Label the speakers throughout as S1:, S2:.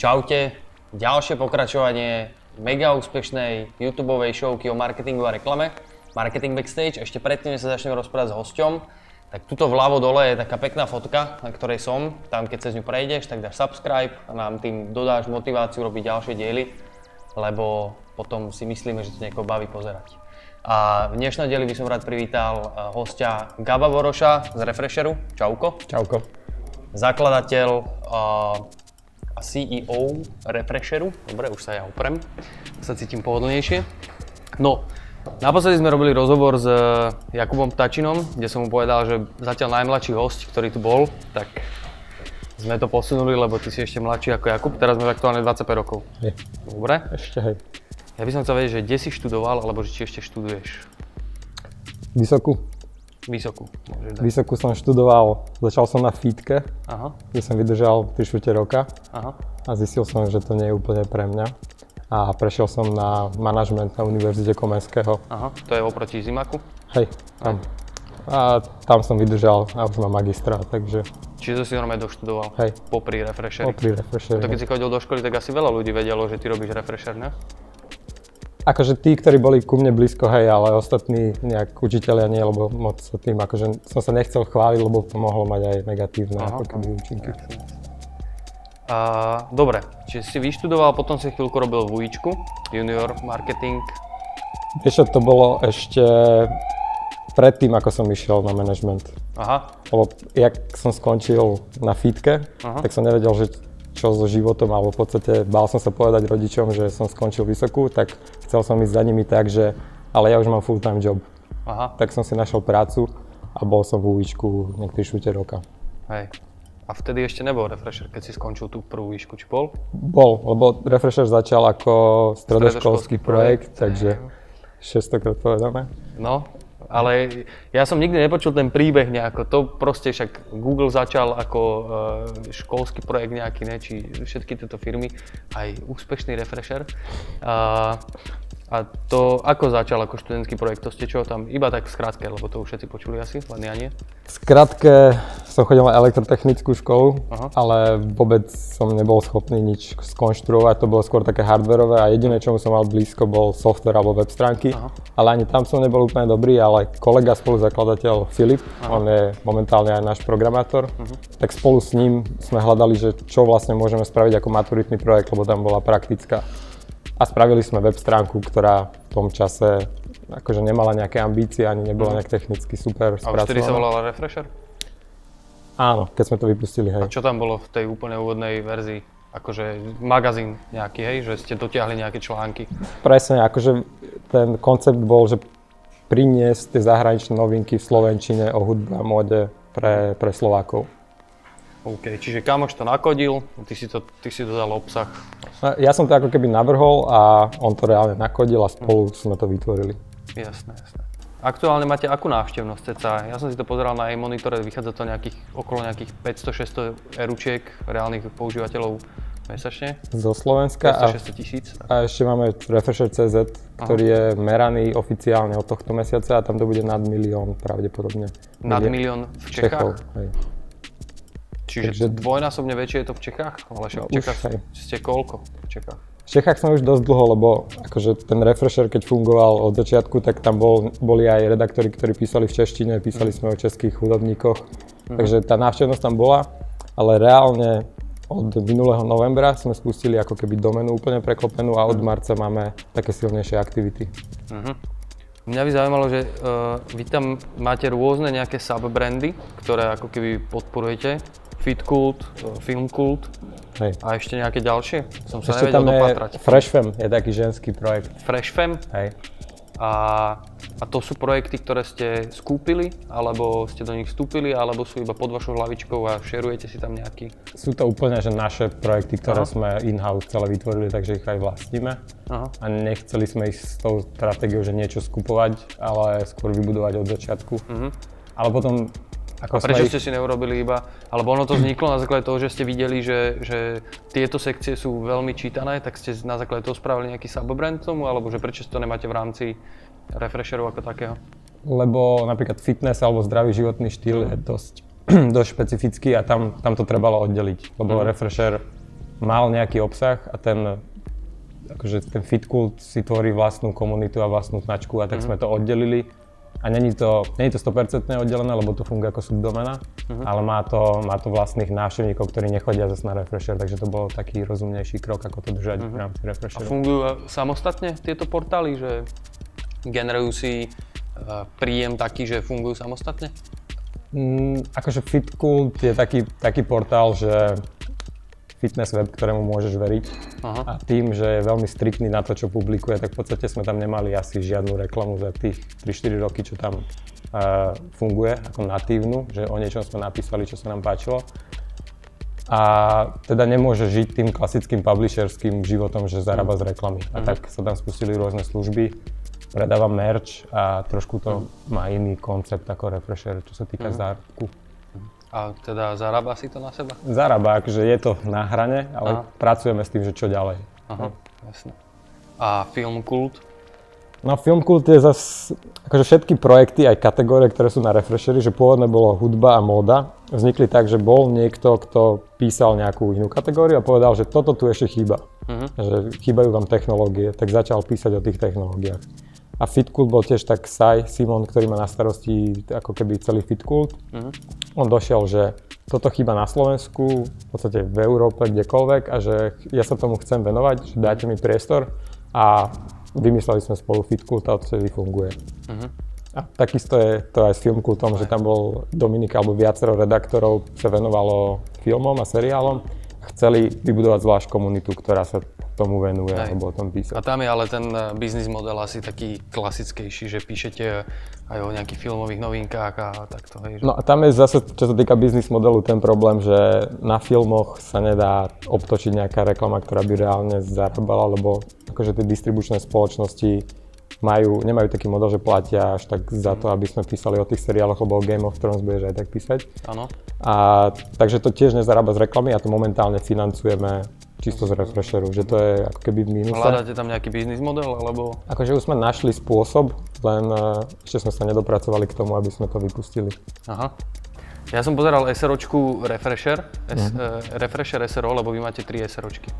S1: Čaute, ďalšie pokračovanie mega úspešnej YouTube showky o marketingu a reklame, Marketing Backstage. Ešte predtým, sa začneme rozprávať s hosťom, tak tuto vľavo dole je taká pekná fotka, na ktorej som. Tam, keď cez ňu prejdeš, tak dáš subscribe a nám tým dodáš motiváciu robiť ďalšie diely, lebo potom si myslíme, že to niekoho baví pozerať. A v dnešnom dieli by som rád privítal eh, hostia Gaba Voroša z Refresheru. Čauko.
S2: Čauko.
S1: Zakladateľ uh, CEO Refresheru. Dobre, už sa ja oprem. Sa cítim pohodlnejšie. No, naposledy sme robili rozhovor s eh, Jakubom Ptačinom, kde som mu povedal, že zatiaľ najmladší host, ktorý tu bol, tak sme to posunuli, lebo ty si ešte mladší ako Jakub, teraz máš aktuálne 25 rokov.
S2: Je.
S1: Dobre?
S2: Ešte hej.
S1: Ja by som chcel vedieť, že kde si študoval, alebo že či ešte študuješ
S2: Vysokú.
S1: Vysokú.
S2: Vysokú som študoval, začal som na fitke,
S1: Aha,
S2: kde som vydržal 3 čtvrte roka
S1: aha.
S2: a zistil som, že to nie je úplne pre mňa. A prešiel som na manažment na Univerzite Komenského.
S1: Aha, to je oproti Zimaku.
S2: Hej, tam. A tam som vydržal a už mám magistra, takže
S1: Čiže si normálne doštudoval
S2: hej,
S1: popri refresheri.
S2: popri refresher.
S1: To keď si chodil do školy, tak asi veľa ľudí vedelo, že ty robíš refresher, ne?
S2: Akože tí, ktorí boli ku mne blízko, hej, ale ostatní nejak učiteľia nie, lebo moc sa tým, akože som sa nechcel chváliť, lebo to mohlo mať aj negatívne
S1: Aha,
S2: ako keby účinky.
S1: A, dobre, čiže si vyštudoval, potom si chvíľku robil v UIčku, junior marketing.
S2: Vieš to bolo ešte predtým, ako som išiel na management.
S1: Aha,
S2: Lebo jak som skončil na fitke,
S1: Aha.
S2: tak som nevedel, že čo so životom, alebo v podstate bál som sa povedať rodičom, že som skončil vysokú, tak chcel som ísť za nimi tak, že ale ja už mám full-time job.
S1: aha,
S2: Tak som si našiel prácu a bol som v UIčku niektorý šúte roka.
S1: hej. A vtedy ešte nebol refresher, keď si skončil tú prvú výšku, či bol?
S2: Bol, lebo Refresher začal ako
S1: Stredoškolský
S2: stredoškolský projekt, takže 600 krát povedané.
S1: No, ale ja som nikdy nepočul ten príbeh nejako. To proste však Google začal ako uh, školský projekt nejaký, ne, či všetky tieto firmy, aj úspešný refresher. Uh, a to ako začal ako študentský projekt? To ste čo tam, iba tak v skratke, lebo to už všetci počuli asi, len ja nie.
S2: V skratke som chodil na elektrotechnickú školu,
S1: Aha.
S2: ale vôbec som nebol schopný nič skonštruovať, to bolo skôr také hardverové a jediné, čomu som mal blízko, bol software alebo web stránky.
S1: Aha.
S2: Ale ani tam som nebol úplne dobrý, ale kolega, spoluzakladateľ Filip, on je momentálne aj náš programátor,
S1: Mhm.
S2: tak spolu s ním sme hľadali, že čo vlastne môžeme spraviť ako maturitný projekt, lebo tam bola praktická. A spravili sme web stránku, ktorá v tom čase akože nemala nejaké ambície, ani nebola nejak technicky super
S1: Mhm. A vtedy sa
S2: spracovaná.
S1: volala refresher?
S2: Áno, keď sme to vypustili, hej.
S1: A čo tam bolo v tej úplne úvodnej verzii? Akože magazín nejaký, hej, že ste dotiahli nejaké články.
S2: Presne, akože ten koncept bol, že priniesť tie zahraničné novinky v Slovenčine o hudbe a móde pre, pre Slovákov.
S1: OK, čiže kamoš to nakodil, ty si, to, ty si dodal obsah.
S2: A Ja som to ako keby navrhol a on to reálne nakodil a spolu sme to vytvorili.
S1: Jasné, jasné. Aktuálne máte akú návštevnosť ceca? Ja som si to pozeral na e-monitore, vychádza to nejakých, okolo nejakých 500-600 eručiek reálnych používateľov mesačne.
S2: Zo Slovenska a,
S1: 500-600 tisíc.
S2: a ešte máme Refresher.cz, ktorý je meraný oficiálne od tohto mesiaca a tam to bude nad milión pravdepodobne.
S1: Nad milión v
S2: Čechov.
S1: Čechách.
S2: Hej.
S1: Čiže
S2: Takže-
S1: dvojnásobne väčšie je to v Čechách? Ale však v
S2: No,
S1: Čechách
S2: hej.
S1: ste koľko v Čechách?
S2: V Čechách sme už dosť dlho, lebo akože ten refresher, keď fungoval od začiatku, tak tam bol, boli aj redaktori, ktorí písali v češtine, písali sme o českých hudobníkoch, takže tá návštevnosť tam bola, ale reálne od minulého novembra sme spustili ako keby domenu úplne preklopenú a od marca máme také silnejšie aktivity.
S1: Mhm. Mňa by zaujímalo, že uh, vy tam máte rôzne nejaké subbrandy, ktoré ako keby podporujete. Fitkult, uh, Filmkult
S2: Hej.
S1: a ešte nejaké ďalšie? Som sa
S2: Ešte
S1: nevedel
S2: tam je
S1: dopatrať.
S2: FreshFem, je taký ženský projekt.
S1: Freshfem
S2: Hej.
S1: a, a to sú projekty, ktoré ste skúpili, alebo ste do nich vstúpili, alebo sú iba pod vašou hlavičkou a šerujete si tam nejaký...
S2: Sú to úplne že naše projekty, ktoré
S1: Aha.
S2: sme in-house celé vytvorili, takže ich aj vlastníme.
S1: Aha.
S2: a nechceli sme ísť s tou stratégiou, že niečo skupovať, ale skôr vybudovať od začiatku. Ale potom, ako.
S1: A prečo
S2: sme
S1: ste si neurobili iba, alebo ono to vzniklo na základe toho, že ste videli, že, že tieto sekcie sú veľmi čítané, tak ste na základe toho spravili nejaký subbrand tomu, alebo že prečo to nemáte v rámci refresherov ako takého?
S2: lebo napríklad fitness alebo zdravý životný štýl je dosť, dosť špecifický a tam, tam to trebalo oddeliť, lebo refresher mal nejaký obsah a ten akože ten Fitkult si tvorí vlastnú komunitu a vlastnú značku a tak mm-hmm. sme to oddelili. A není to, není to 100% oddelené, lebo to funguje ako subdomena, mm-hmm. ale má to, má to vlastných návštevníkov, ktorí nechodia zase na Refresher, takže to bol taký rozumnejší krok, ako to držať mm-hmm. v rámci Refresheru.
S1: A fungujú samostatne tieto portály, že generujú si uh, príjem taký, že fungujú samostatne?
S2: Mm, akože Fitkult je taký, taký portál, že fitness web, ktorému môžeš veriť. Aha. A tým, že je veľmi striktný na to, čo publikuje, tak v podstate sme tam nemali asi žiadnu reklamu za tých 3-4 roky, čo tam uh, funguje ako natívnu, že o niečom sme napísali, čo sa nám páčilo. A teda nemôže žiť tým klasickým publisherským životom, že zarába z reklamy. A mhm. tak sa tam spustili rôzne služby, predáva merch a trošku to mhm. má iný koncept ako Refresher, čo sa týka mm. zárku.
S1: A teda zarába si to na seba?
S2: Zarába, akože je to na hrane, ale Aha. pracujeme s tým, že čo ďalej.
S1: Aha, jasne. A film kult?
S2: No film kult je zase, akože všetky projekty, aj kategórie, ktoré sú na Refresheri, že pôvodne bolo hudba a móda, vznikli tak, že bol niekto, kto písal nejakú inú kategóriu a povedal, že toto tu ešte chýba. Uh-huh. Že chýbajú vám technológie, tak začal písať o tých technológiách. A Fitkult bol tiež tak Sai Simon, ktorý má na starosti ako keby celý Fitkult. Uh-huh. On došiel, že toto chýba na Slovensku, v podstate v Európe, kdekoľvek a že ja sa tomu chcem venovať, že dajte mi priestor a vymysleli sme spolu Fitkult a odtedy funguje. Uh-huh. A takisto je to aj s Filmkultom, že tam bol Dominik alebo viacero redaktorov sa venovalo filmom a seriálom chceli vybudovať zvlášť komunitu, ktorá sa tomu venuje Aj. alebo o tom písať.
S1: A tam je ale ten eh, biznis model asi taký klasickejší, že píšete aj o nejakých filmových novinkách a takto. Hej,
S2: že... No a tam je zase, čo sa týka biznis modelu, ten problém, že na filmoch sa nedá obtočiť nejaká reklama, ktorá by reálne zarábala, lebo akože tie distribučné spoločnosti majú, nemajú taký model, že platia až tak za to, aby sme písali o tých seriáloch, lebo o Game of Thrones budeš aj tak písať.
S1: Áno.
S2: A takže to tiež nezarába z reklamy a to momentálne financujeme čisto z refresheru, že to je ako keby v mínuse.
S1: Hľadáte tam nejaký biznis model, alebo?
S2: Akože už sme našli spôsob, len uh, ešte sme sa nedopracovali k tomu, aby sme to vypustili.
S1: Aha. Ja som pozeral SROčku Refresher, S, uh, Refresher SRO, lebo vy máte tri SROčky.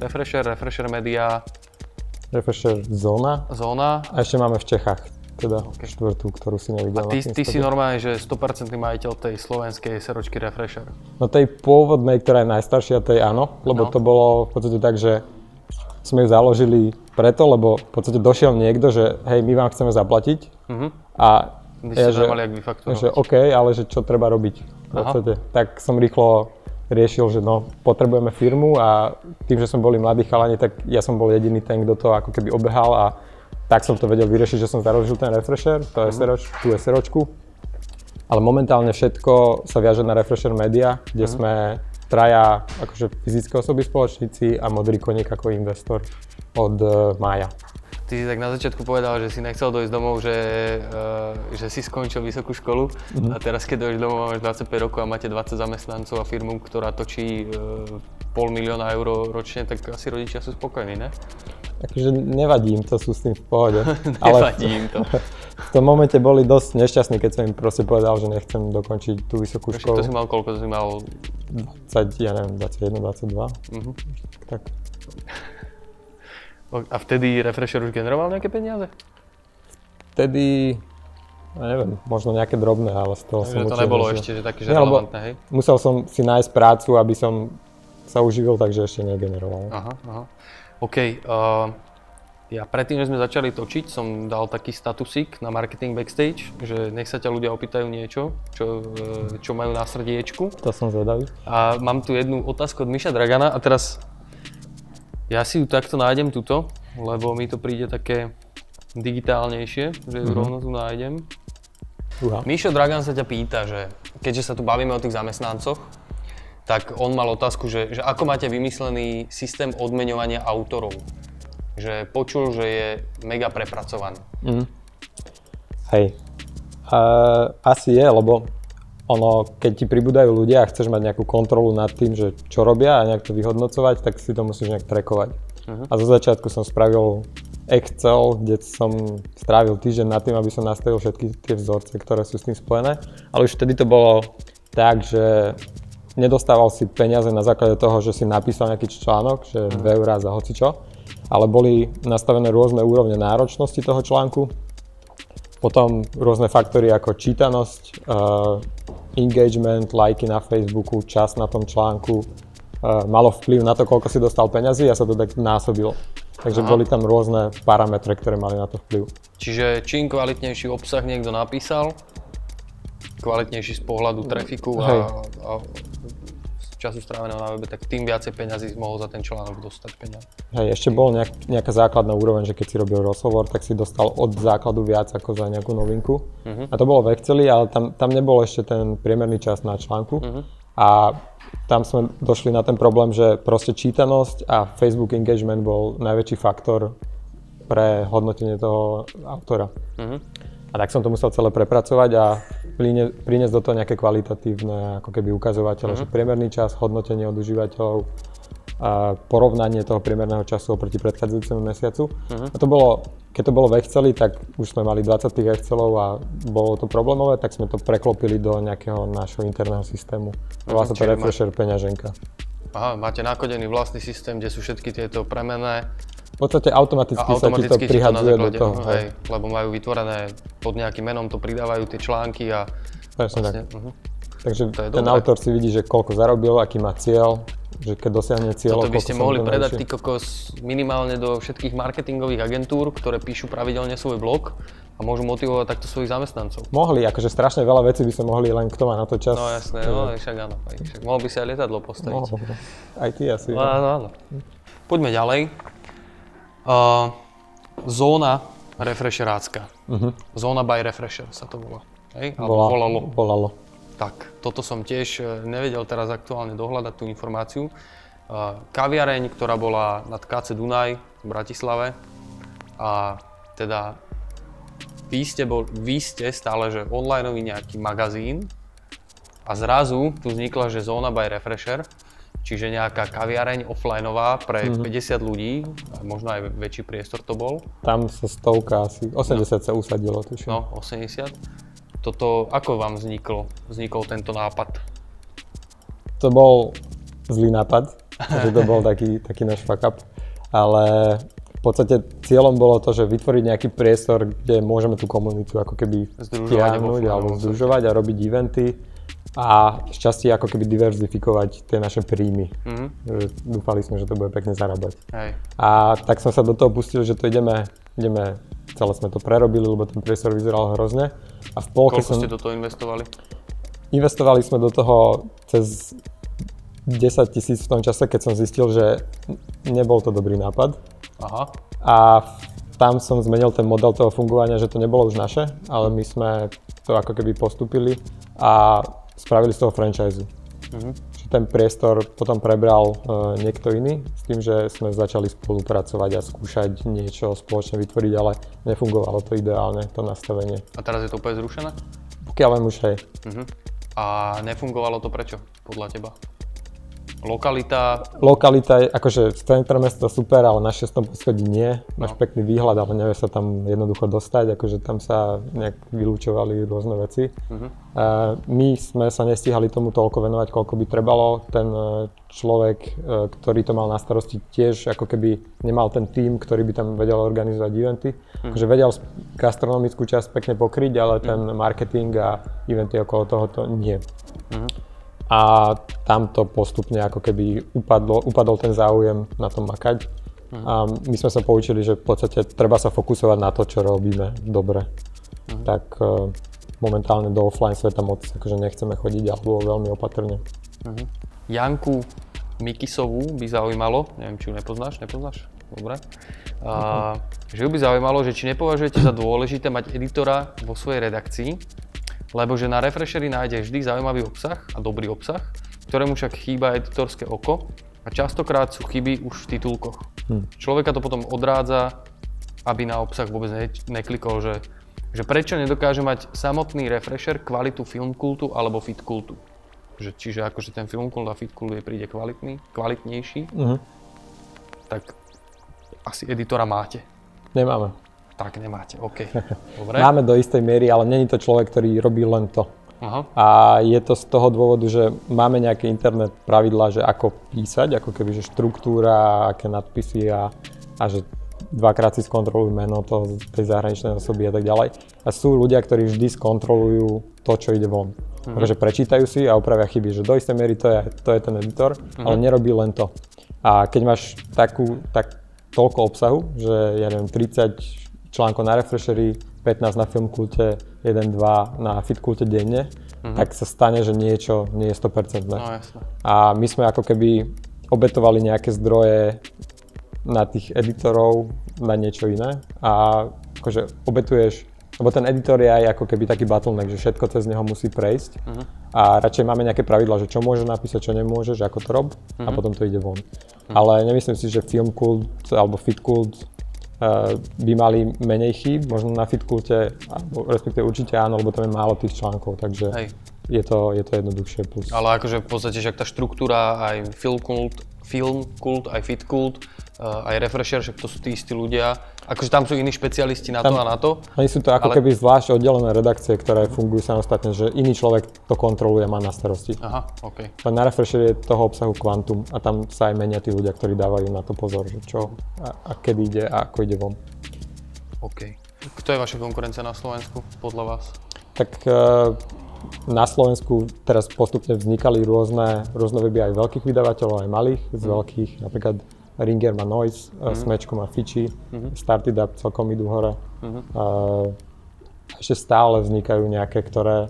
S1: Refresher, Refresher Media,
S2: Refresher Zóna.
S1: Zóna.
S2: A ešte máme v Čechách teda okay. štvrtú, ktorú si nevidel.
S1: A ty, ty si normálne, že 100% majiteľ tej slovenskej seročky Refresher?
S2: No tej pôvodnej, ktorá je najstaršia, tej áno, lebo no. to bolo v podstate tak, že sme ju založili preto, lebo v podstate došiel niekto, že hej, my vám chceme zaplatiť uh-huh. a
S1: ja, že,
S2: že OK, ale že čo treba robiť v podstate. Aha. Tak som rýchlo riešil, že no, potrebujeme firmu a tým, že som boli mladí chalani, tak ja som bol jediný ten, kto to ako keby obehal a tak som to vedel vyriešiť, že som založil ten refresher, to mhm. SROč, tú SROčku. Ale momentálne všetko sa viaže na Refresher Media, kde uh-huh. sme traja akože fyzické osoby spoločníci a modrý koniek ako investor od uh, mája.
S1: Ty si tak na začiatku povedal, že si nechcel dojsť domov, že, uh, že si skončil vysokú školu mm-hmm. a teraz keď dojdeš domov máš 25 rokov a máte 20 zamestnancov a firmu, ktorá točí uh, pol milióna eur ročne, tak asi rodičia sú spokojní, ne?
S2: Takže nevadí im to, sú s tým v pohode.
S1: nevadí im to.
S2: v tom momente boli dosť nešťastní, keď som im proste povedal, že nechcem dokončiť tú vysokú Ešte školu.
S1: To si mal koľko? To si mal...
S2: 20, ja neviem, 21, 22. Mm-hmm. Tak.
S1: A vtedy Refresher už generoval nejaké peniaze?
S2: Vtedy, ja neviem, možno nejaké drobné, ale z toho
S1: som to nebolo ešte že také, že ne, relevantné, hej?
S2: Musel som si nájsť prácu, aby som sa uživil, takže ešte negeneroval.
S1: Aha, aha. OK. Uh, ja predtým, že sme začali točiť, som dal taký statusik na marketing backstage, že nech sa ťa ľudia opýtajú niečo, čo, e, čo majú na srdiečku.
S2: To som zvedavý.
S1: A mám tu jednu otázku od Miša Dragana a teraz ja si ju takto nájdem tuto, lebo mi to príde také digitálnejšie, že mm-hmm. rovno tu nájdem. Uha. Dragan sa ťa pýta, že keďže sa tu bavíme o tých zamestnancoch, tak on mal otázku, že, že ako máte vymyslený systém odmeňovania autorov. Že počul, že je mega prepracovaný. Mm.
S2: Hej. Uh, asi je, lebo ono, keď ti pribúdajú ľudia a chceš mať nejakú kontrolu nad tým, že čo robia a nejak to vyhodnocovať, tak si to musíš nejak trackovať. Uh-huh. A zo začiatku som spravil Excel, kde som strávil týždeň nad tým, aby som nastavil všetky tie vzorce, ktoré sú s tým spojené. Ale už vtedy to bolo tak, že nedostával si peniaze na základe toho, že si napísal nejaký článok, že 2 eurá za hocičo, ale boli nastavené rôzne úrovne náročnosti toho článku. Potom rôzne faktory ako čítanosť, uh, engagement, lajky na Facebooku, čas na tom článku, uh, malo vplyv na to, koľko si dostal peňazí a sa to tak násobilo. Takže Aha. boli tam rôzne parametre, ktoré mali na to vplyv.
S1: Čiže čím kvalitnejší obsah niekto napísal, kvalitnejší z pohľadu trafiku a, a času stráveného na webe, tak tým viacej peňazí mohol za ten článok dostať peniaz.
S2: Hej, ešte bol nejak, nejaká základná úroveň, že keď si robil rozhovor, tak si dostal od základu viac ako za nejakú novinku. Uh-huh. A to bolo v Exceli, ale tam, tam nebol ešte ten priemerný čas na článku. Uh-huh. A tam sme došli na ten problém, že proste čítanosť a Facebook engagement bol najväčší faktor pre hodnotenie toho autora. Uh-huh. A tak som to musel celé prepracovať a priniesť do toho nejaké kvalitatívne ako keby ukazovatele, uh-huh. že priemerný čas, hodnotenie od užívateľov, a porovnanie toho priemerného času oproti predchádzajúcemu mesiacu. Uh-huh. A to bolo, keď to bolo v Exceli, tak už sme mali 20 tých Excelov a bolo to problémové, tak sme to preklopili do nejakého nášho interného systému. Volá uh-huh. sa to Refresher má... peňaženka.
S1: Aha, máte nakodený vlastný systém, kde sú všetky tieto premené
S2: v podstate automaticky, a automaticky sa ti to prihadzuje to do toho.
S1: Hej, lebo majú vytvorené pod nejakým menom, to pridávajú tie články a
S2: Presne vlastne, tak. Uh-huh. Takže ten dobré. autor si vidí, že koľko zarobil, aký má cieľ, že keď dosiahne cieľ,
S1: Toto by ste mohli predať ty kokos minimálne do všetkých marketingových agentúr, ktoré píšu pravidelne svoj blog a môžu motivovať takto svojich zamestnancov.
S2: Mohli, akože strašne veľa vecí by sme mohli, len kto má na to čas.
S1: No jasné, no, však áno. Však mohol by si aj lietadlo postaviť. Mohol,
S2: aj ty asi.
S1: No, áno, áno. Poďme ďalej. Uh, zóna refresherácka. Uh-huh. Zóna by refresher sa to volá. Hej?
S2: Bola, volalo. volalo.
S1: Tak, toto som tiež e, nevedel teraz aktuálne dohľadať tú informáciu. Uh, kaviareň, ktorá bola nad KC Dunaj v Bratislave a teda vy ste, bol, vy ste stále, že online nejaký magazín a zrazu tu vznikla, že zóna by refresher čiže nejaká kaviareň offlineová pre mm-hmm. 50 ľudí, možno aj väčší priestor to bol.
S2: Tam sa stovka asi, 80 no. sa usadilo, tuším.
S1: No, 80. Toto, ako vám vzniklo, vznikol tento nápad?
S2: To bol zlý nápad, že to bol taký, taký náš fuck up, ale v podstate cieľom bolo to, že vytvoriť nejaký priestor, kde môžeme tú komunitu ako keby stiahnuť alebo združovať a robiť eventy a šťastie ako keby diverzifikovať tie naše príjmy. Mm-hmm. Dúfali sme, že to bude pekne zarábať. Hej. A tak som sa do toho pustil, že to ideme, ideme, celé sme to prerobili, lebo ten priestor vyzeral hrozne.
S1: A v polke Koľko som, ste do toho investovali?
S2: Investovali sme do toho cez 10 tisíc v tom čase, keď som zistil, že nebol to dobrý nápad. Aha. A tam som zmenil ten model toho fungovania, že to nebolo už naše, ale my sme to ako keby postupili a spravili z toho franchise. Uh-huh. Že ten priestor potom prebral uh, niekto iný s tým, že sme začali spolupracovať a skúšať niečo spoločne vytvoriť, ale nefungovalo to ideálne, to nastavenie.
S1: A teraz je to úplne zrušené?
S2: Pokiaľ viem už hej.
S1: Uh-huh. A nefungovalo to prečo, podľa teba? Lokalita?
S2: Lokalita je, akože centrum mesta super, ale na 6. poschodí nie. Máš no. pekný výhľad, ale nevie sa tam jednoducho dostať, akože tam sa nejak vylúčovali rôzne veci. Uh-huh. Uh, my sme sa nestihali tomu toľko venovať, koľko by trebalo. Ten e, človek, e, ktorý to mal na starosti, tiež ako keby nemal ten tím, ktorý by tam vedel organizovať eventy. Uh-huh. Akože vedel gastronomickú časť pekne pokryť, ale ten uh-huh. marketing a eventy okolo toho to nie. Uh-huh a tam to postupne ako keby upadlo, upadol ten záujem na tom makať. Uh-huh. A my sme sa poučili, že v podstate treba sa fokusovať na to, čo robíme dobre. Uh-huh. Tak uh, momentálne do offline sveta moc akože nechceme chodiť alebo veľmi opatrne. Uh-huh.
S1: Janku Mikisovú by zaujímalo, neviem, či ju nepoznáš, nepoznáš? Dobre. Uh, že ju by zaujímalo, že či nepovažujete za dôležité mať editora vo svojej redakcii, lebo že na Refreshery nájde vždy zaujímavý obsah a dobrý obsah, ktorému však chýba editorské oko a častokrát sú chyby už v titulkoch. Hmm. Človeka to potom odrádza, aby na obsah vôbec ne- neklikol, že, že prečo nedokáže mať samotný Refresher kvalitu filmkultu alebo fitkultu. Že, čiže akože ten filmkult a fitkult je príde kvalitný, kvalitnejší, hmm. tak asi editora máte.
S2: Nemáme.
S1: Tak nemáte, OK. Dobre.
S2: Máme do istej miery, ale není to človek, ktorý robí len to. Aha. A je to z toho dôvodu, že máme nejaké internet pravidlá, že ako písať, ako keby, že štruktúra, aké nadpisy a, a že dvakrát si skontrolujú meno to, tej zahraničnej osoby a tak ďalej. A sú ľudia, ktorí vždy skontrolujú to, čo ide von. Mm-hmm. Takže prečítajú si a opravia chyby, že do istej miery to je, to je ten editor, mm-hmm. ale nerobí len to. A keď máš takú, tak toľko obsahu, že ja neviem, 30 článkov na Refreshery, 15 na Filmkulte, 1-2 na Fitkulte denne, mm-hmm. tak sa stane, že niečo nie je 100%. No, jasne. A my sme ako keby obetovali nejaké zdroje na tých editorov na niečo iné a akože obetuješ, lebo ten editor je aj ako keby taký bottleneck, že všetko cez neho musí prejsť uh-huh. a radšej máme nejaké pravidla, že čo môže napísať, čo nemôže, že ako to rob uh-huh. a mhm. potom to ide von. Uh-huh. Ale nemyslím si, že film kult alebo fit kult uh, by mali menej chýb, možno na fitkulte, respektíve určite áno, lebo tam je málo tých článkov, takže Hej. Je, to, je to jednoduchšie plus.
S1: Ale akože v podstate, že tá štruktúra aj film kult, film kult, aj fit kult, uh, aj refresher, však to sú tí istí ľudia. Akože tam sú iní špecialisti na tam, to a na to.
S2: Oni sú to ako ale... keby zvlášť oddelené redakcie, ktoré fungujú samostatne, že iný človek to kontroluje, má na starosti.
S1: Aha, OK.
S2: Len na refresher je toho obsahu kvantum a tam sa aj menia tí ľudia, ktorí dávajú na to pozor, že čo a, a kedy ide a ako ide von.
S1: OK. Kto je vaša konkurencia na Slovensku podľa vás?
S2: Tak uh, na Slovensku teraz postupne vznikali rôzne, rôzne weby aj veľkých vydavateľov, aj malých, z mm. veľkých, napríklad Ringer má Noise, mm-hmm. Smečko má Fiči, mm-hmm. Started Up celkom idú hore. Mm-hmm. Uh, ešte stále vznikajú nejaké, ktoré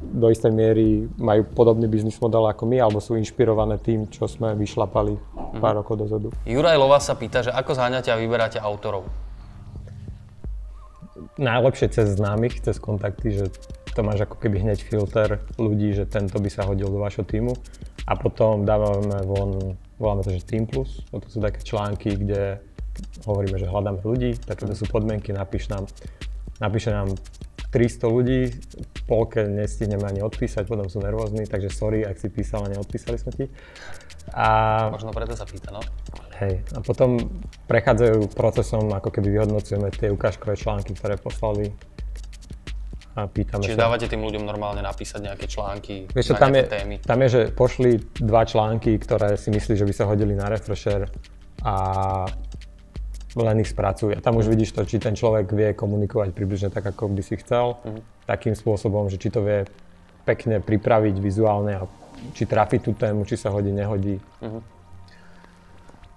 S2: do istej miery majú podobný biznis model ako my, alebo sú inšpirované tým, čo sme vyšlapali mm-hmm. pár rokov dozadu.
S1: Juraj Lova sa pýta, že ako zháňate a vyberáte autorov?
S2: Najlepšie cez známych, cez kontakty, že to máš ako keby hneď filter ľudí, že tento by sa hodil do vašho týmu a potom dávame von voláme to, že Team Plus. To sú také články, kde hovoríme, že hľadáme ľudí, takéto sú podmienky, napíš nám, napíše nám 300 ľudí, polke nestihneme ani odpísať, potom sú nervózni, takže sorry, ak si písal a neodpísali sme ti.
S1: A... Možno preto sa pýta, no?
S2: Hej, a potom prechádzajú procesom, ako keby vyhodnocujeme tie ukážkové články, ktoré poslali a pýtame
S1: Čiže sa. dávate tým ľuďom normálne napísať nejaké články
S2: Vieš, na tam je, témy? Tam je, že pošli dva články, ktoré si myslíš, že by sa hodili na refresher a len ich spracuj. A tam už vidíš to, či ten človek vie komunikovať približne tak, ako by si chcel, mm-hmm. takým spôsobom, že či to vie pekne pripraviť vizuálne a či trafi tú tému, či sa hodí, nehodí. Mm-hmm.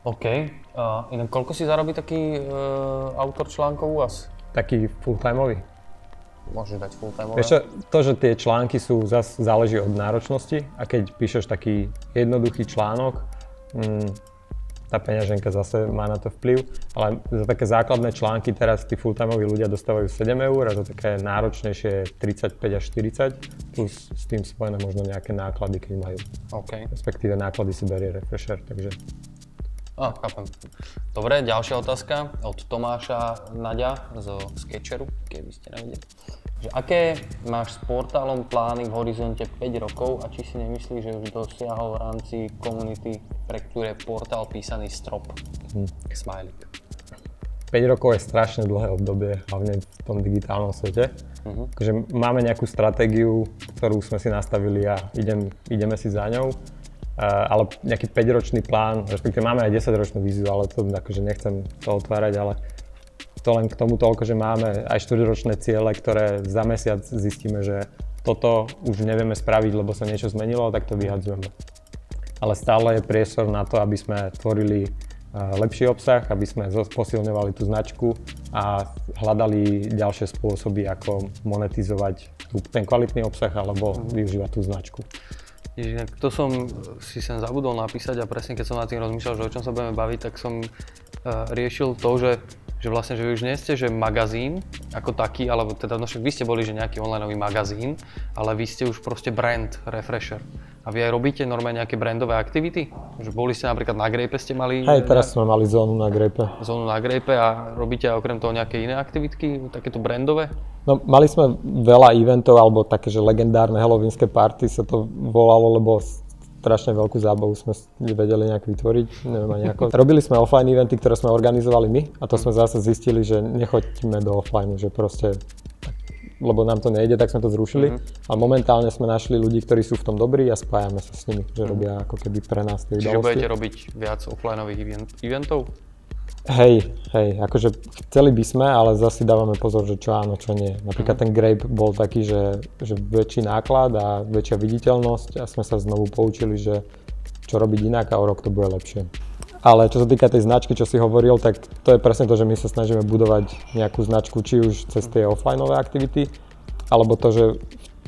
S1: OK. Uh, inak koľko si zarobí taký uh, autor článkov u vás?
S2: Taký full-timeový?
S1: Môžeš dať full time.
S2: Vieš čo, to, že tie články sú, zas záleží od náročnosti a keď píšeš taký jednoduchý článok, mm, tá peňaženka zase má na to vplyv, ale za také základné články teraz tí full-timeoví ľudia dostávajú 7 eur a za také náročnejšie 35 až 40, plus s tým spojené možno nejaké náklady, keď majú.
S1: Okay.
S2: Respektíve náklady si berie refresher, takže
S1: a, chápem. Dobre, ďalšia otázka od Tomáša Nadia zo Sketcheru, keby ste nevedeli. Že aké máš s portálom plány v horizonte 5 rokov a či si nemyslíš, že už dosiahol v rámci komunity, pre ktoré portál písaný strop? Hm. Smiley.
S2: 5 rokov je strašne dlhé obdobie, hlavne v tom digitálnom svete. Uh-huh. Takže máme nejakú stratégiu, ktorú sme si nastavili a idem, ideme si za ňou ale nejaký 5-ročný plán, respektíve máme aj 10-ročnú víziu, ale to akože nechcem to otvárať, ale to len k tomu toľko, že máme aj 4-ročné ciele, ktoré za mesiac zistíme, že toto už nevieme spraviť, lebo sa niečo zmenilo, tak to vyhadzujeme. Ale stále je priestor na to, aby sme tvorili lepší obsah, aby sme posilňovali tú značku a hľadali ďalšie spôsoby, ako monetizovať ten kvalitný obsah alebo využívať tú značku.
S1: Inak to som si sem zabudol napísať a presne keď som nad tým rozmýšľal, že o čom sa budeme baviť, tak som uh, riešil to, že, že vlastne, že vy už nie ste, že magazín ako taký, alebo teda no však vy ste boli, že nejaký online magazín, ale vy ste už proste brand, refresher. A vy aj robíte normálne nejaké brandové aktivity? Že boli ste napríklad na Grape, ste mali...
S2: Aj teraz sme mali zónu na Grape.
S1: Zónu na Grape a robíte okrem toho nejaké iné aktivitky, takéto brandové?
S2: No, mali sme veľa eventov, alebo také, že legendárne halloweenské party sa to volalo, lebo strašne veľkú zábavu sme vedeli nejak vytvoriť, neviem ani ako. Robili sme offline eventy, ktoré sme organizovali my a to sme zase zistili, že nechoďme do offline, že proste lebo nám to nejde, tak sme to zrušili. Mm-hmm. A momentálne sme našli ľudí, ktorí sú v tom dobrí a spájame sa s nimi, že mm-hmm. robia ako keby pre nás tie
S1: Čiže budete robiť viac offlineových event, eventov?
S2: Hej, hej, akože chceli by sme, ale zase dávame pozor, že čo áno, čo nie. Napríklad mm-hmm. ten Grape bol taký, že, že väčší náklad a väčšia viditeľnosť a sme sa znovu poučili, že čo robiť inak a o rok to bude lepšie. Ale čo sa týka tej značky, čo si hovoril, tak to je presne to, že my sa snažíme budovať nejakú značku, či už cez tie offlineové aktivity, alebo to, že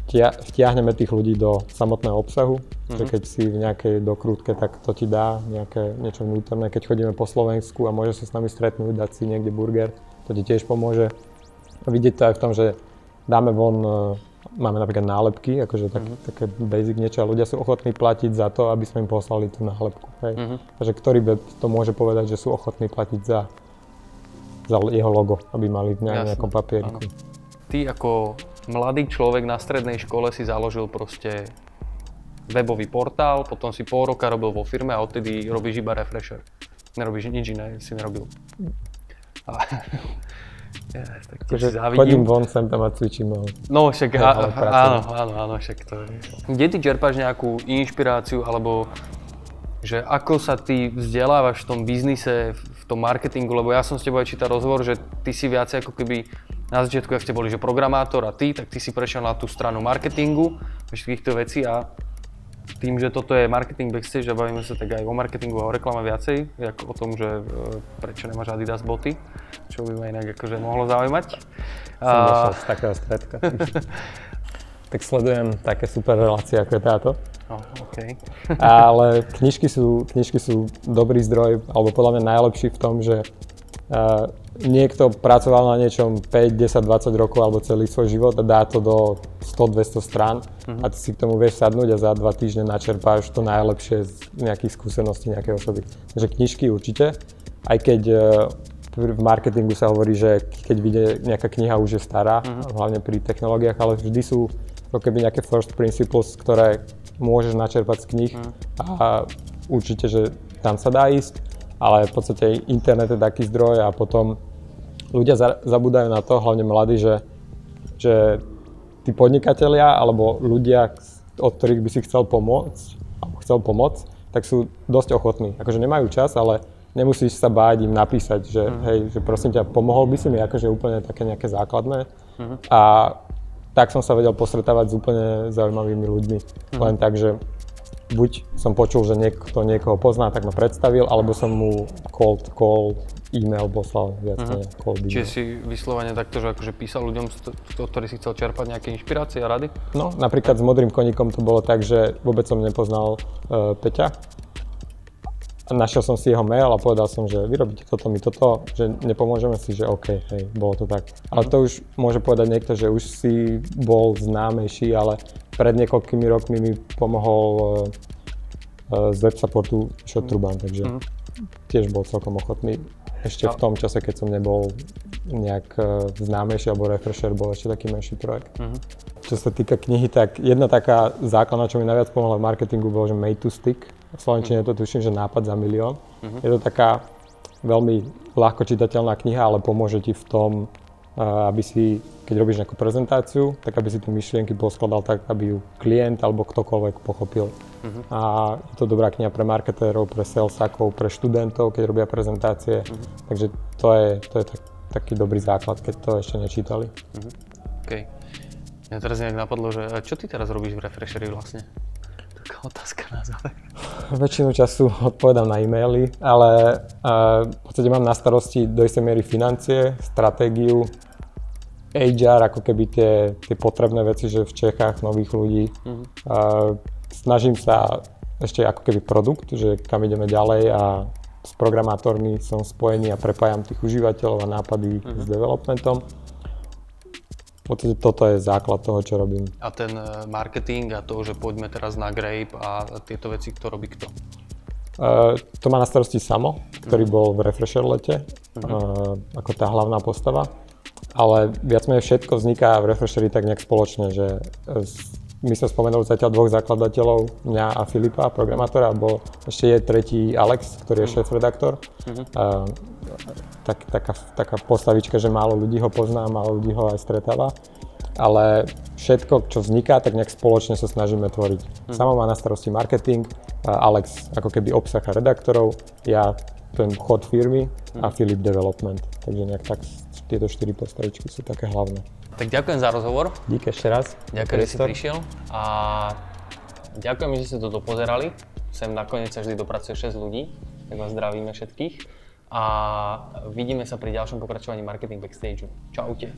S2: vtiahneme tých ľudí do samotného obsahu, mm-hmm. že keď si v nejakej dokrútke, tak to ti dá nejaké niečo vnútorné. Keď chodíme po Slovensku a môže sa s nami stretnúť, dať si niekde burger, to ti tiež pomôže. A vidieť to aj v tom, že dáme von máme napríklad nálepky, akože tak, uh-huh. také basic niečo a ľudia sú ochotní platiť za to, aby sme im poslali tú nálepku. Hej. Uh-huh. Takže ktorý web to môže povedať, že sú ochotní platiť za, za jeho logo, aby mali v nejakom papieriku.
S1: Ty ako mladý človek na strednej škole si založil proste webový portál, potom si pol roka robil vo firme a odtedy robíš iba refresher. Nerobíš nič iné, si nerobil. A,
S2: ja, tak akože chodím von sem tam a cvičím. No,
S1: no však a, áno, áno, áno, však to je. Kde ty čerpáš nejakú inšpiráciu alebo že ako sa ty vzdelávaš v tom biznise, v tom marketingu, lebo ja som s tebou aj čítal rozhovor, že ty si viacej ako keby na začiatku, ak ste boli, že programátor a ty, tak ty si prešiel na tú stranu marketingu, všetkých týchto vecí a tým, že toto je marketing backstage a bavíme sa tak aj o marketingu a o reklame viacej, ako o tom, že e, prečo nemáš Adidas boty, čo by ma inak akože mohlo zaujímať.
S2: Som a... došiel z takého stredka. tak sledujem také super relácie ako je táto.
S1: Oh, okay.
S2: Ale knižky sú, knižky sú dobrý zdroj, alebo podľa mňa najlepší v tom, že niekto pracoval na niečom 5, 10, 20 rokov alebo celý svoj život a dá to do 100-200 strán uh-huh. a ty si k tomu vieš sadnúť a za dva týždne načerpáš to najlepšie z nejakých skúseností nejakej osoby. Takže knižky určite, aj keď uh, v marketingu sa hovorí, že keď vyjde nejaká kniha už je stará, uh-huh. hlavne pri technológiách, ale vždy sú ako keby nejaké first principles, ktoré môžeš načerpať z knih uh-huh. a určite, že tam sa dá ísť ale v podstate internet je taký zdroj a potom ľudia za, zabúdajú na to, hlavne mladí, že, že tí podnikatelia alebo ľudia, od ktorých by si chcel pomôcť, alebo chcel pomôcť, tak sú dosť ochotní. Akože nemajú čas, ale nemusíš sa báť im napísať, že mm. hej, že prosím ťa, pomohol by si mi akože úplne také nejaké základné. Mm. A tak som sa vedel postretávať s úplne zaujímavými ľuďmi. Mm. Len tak, že buď som počul, že niekto niekoho pozná, tak ma predstavil, alebo som mu cold call, e-mail poslal viac uh-huh. Mhm. cold
S1: email. Čiže si vyslovene takto, že akože písal ľuďom, od ktorých si chcel čerpať nejaké inšpirácie a rady?
S2: No, napríklad s Modrým koníkom to bolo tak, že vôbec som nepoznal uh, Peťa, našiel som si jeho mail a povedal som, že vyrobíte toto, mi toto, že nepomôžeme si, že OK, hej, bolo to tak. Ale to už môže povedať niekto, že už si bol známejší, ale pred niekoľkými rokmi mi pomohol uh, z web supportu mhm. Truban, takže mm. tiež bol celkom ochotný. Ešte v tom čase, keď som nebol nejak uh, známejší, alebo Refresher bol ešte taký menší projekt. Mm. Čo sa týka knihy, tak jedna taká základná, čo mi najviac pomohla v marketingu, bolo, že Made to Stick v Slovenčine to tuším, že nápad za milión. Uh-huh. Je to taká veľmi ľahko čitateľná kniha, ale pomôže ti v tom, aby si, keď robíš nejakú prezentáciu, tak aby si tie myšlienky poskladal tak, aby ju klient alebo ktokoľvek pochopil. Uh-huh. A je to dobrá kniha pre marketérov, pre salesakov, pre študentov, keď robia prezentácie. Uh-huh. Takže to je, to je tak, taký dobrý základ, keď to ešte nečítali. Uh-huh.
S1: OK. Mňa teraz nejak napadlo, že čo ty teraz robíš v Refreshery vlastne? Taká otázka na záver.
S2: Väčšinu času odpovedám na e-maily, ale uh, v podstate mám na starosti do istej miery financie, stratégiu, HR, ako keby tie, tie potrebné veci, že v Čechách nových ľudí. Uh, snažím sa ešte ako keby produkt, že kam ideme ďalej a s programátormi som spojený a prepájam tých užívateľov a nápady uh-huh. s developmentom v podstate toto je základ toho, čo robím.
S1: A ten e, marketing a to, že poďme teraz na Grape a tieto veci, kto robí kto?
S2: Uh, to má na starosti Samo, ktorý uh-huh. bol v Refresher lete, uh-huh. uh, ako tá hlavná postava. Ale viac menej všetko vzniká v Refresheri tak nejak spoločne, že my sme spomenuli zatiaľ dvoch zakladateľov, mňa a Filipa, programátora, bol ešte je tretí Alex, ktorý je uh-huh. šéf-redaktor. Uh, tak, taká, taká postavička, že málo ľudí ho pozná, málo ľudí ho aj stretáva. ale všetko, čo vzniká, tak nejak spoločne sa snažíme tvoriť. Hm. Sama má na starosti marketing, Alex ako keby obsah a redaktorov, ja ten chod firmy a Filip development. Takže nejak tak tieto štyri postavičky sú také hlavné.
S1: Tak ďakujem za rozhovor.
S2: Díky ešte raz.
S1: Ďakujem, že si prišiel a ďakujem, že ste to dopozerali. Sem nakoniec sa vždy dopracuje 6 ľudí, tak vás zdravíme všetkých a vidíme sa pri ďalšom pokračovaní Marketing Backstage. Čaute.